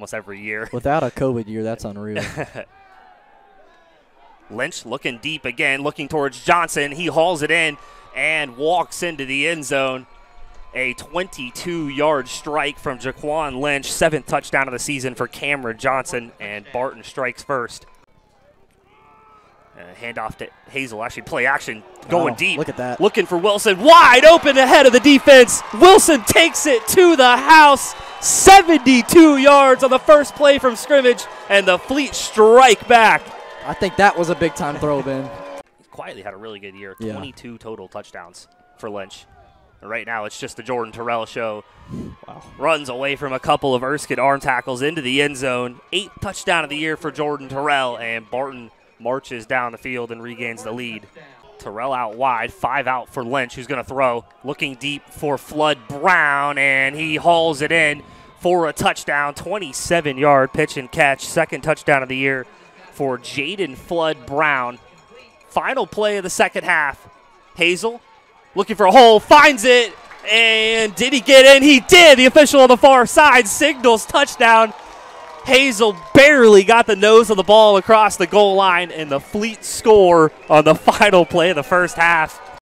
almost every year. Without a COVID year, that's unreal. Lynch looking deep again, looking towards Johnson. He hauls it in and walks into the end zone. A 22 yard strike from Jaquan Lynch, seventh touchdown of the season for Cameron Johnson, and Barton strikes first. Uh, handoff to Hazel, actually play action, going Oh, deep. look at that. Looking for Wilson, wide open ahead of the defense. Wilson takes it to the house, 72 yards on the first play from scrimmage, and the Fleet strike back. I think that was a big time throw, Ben. quietly had a really good year. Yeah. 22 total touchdowns for Lynch. And right now, it's just the Jordan Terrell show. Wow. Runs away from a couple of Erskine arm tackles into the end zone. Eighth touchdown of the year for Jordan Terrell, and Barton marches down the field and regains the lead. Terrell out wide, five out for Lynch, who's going to throw. Looking deep for Flood Brown, and he hauls it in for a touchdown. 27 yard pitch and catch. Second touchdown of the year for Jaden Flood Brown. Final play of the second half. Hazel looking for a hole, finds it, and did he get in? He did. The official on the far side signals touchdown. Hazel barely got the nose of the ball across the goal line, and the Fleet score on the final play of the first half.